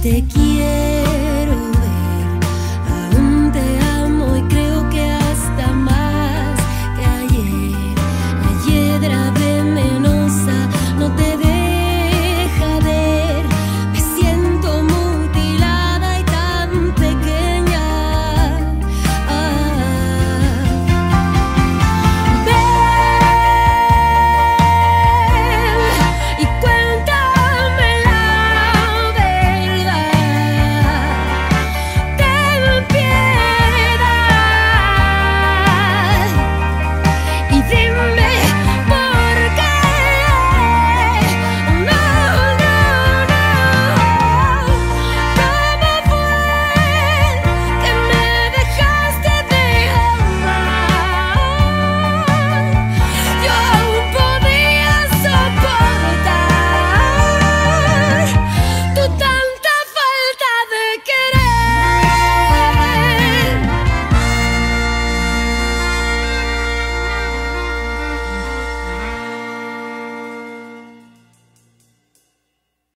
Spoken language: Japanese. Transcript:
っき